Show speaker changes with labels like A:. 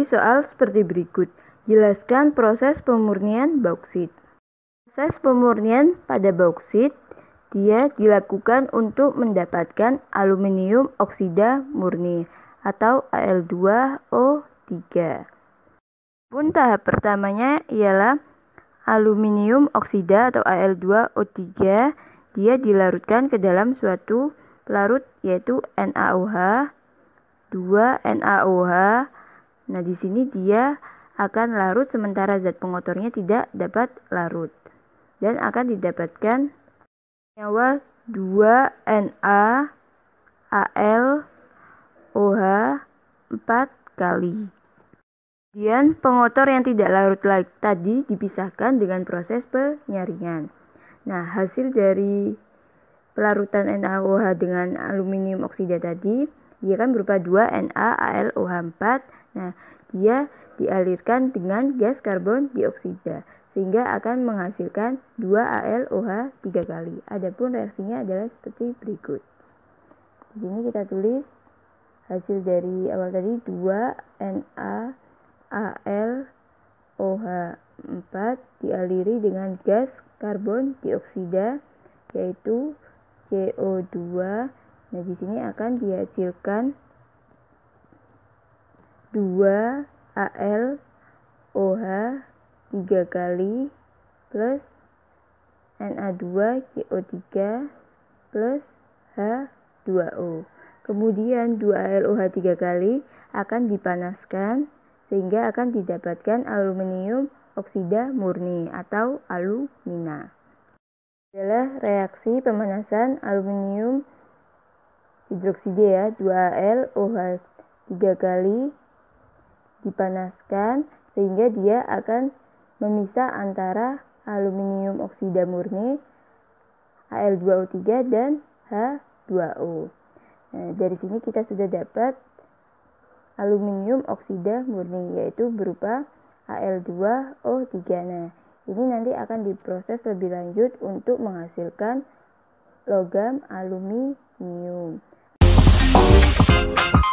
A: soal seperti berikut. Jelaskan proses pemurnian bauksit. Proses pemurnian pada bauksit dia dilakukan untuk mendapatkan aluminium oksida murni atau Al2O3. Pun tahap pertamanya ialah aluminium oksida atau Al2O3 dia dilarutkan ke dalam suatu pelarut yaitu NaOH 2NaOH. Nah, di sini dia akan larut sementara zat pengotornya tidak dapat larut dan akan didapatkan nyawa 2Na Al OH 4 kali. Kemudian pengotor yang tidak larut lagi tadi dipisahkan dengan proses penyaringan. Nah, hasil dari pelarutan NaOH dengan aluminium oksida tadi dia kan berupa 2 NaAlOH4. Nah, dia dialirkan dengan gas karbon dioksida sehingga akan menghasilkan 2 AlOH 3 kali. Adapun reaksinya adalah seperti berikut. Di sini kita tulis hasil dari awal tadi 2 NaAlOH4 dialiri dengan gas karbon dioksida yaitu CO2. Nah, di sini akan dihasilkan 2 Al OH 3 kali plus Na2CO3 plus H2O. Kemudian 2ALOH 3 kali akan dipanaskan sehingga akan didapatkan aluminium oksida murni atau alumina. Adalah reaksi pemanasan aluminium hidroksida ya, 2ALOH 3 kali dipanaskan sehingga dia akan memisah antara aluminium oksida murni Al2O3 dan H2O. Nah, dari sini kita sudah dapat aluminium oksida murni yaitu berupa Al2O3. Nah, ini nanti akan diproses lebih lanjut untuk menghasilkan logam aluminium. thank you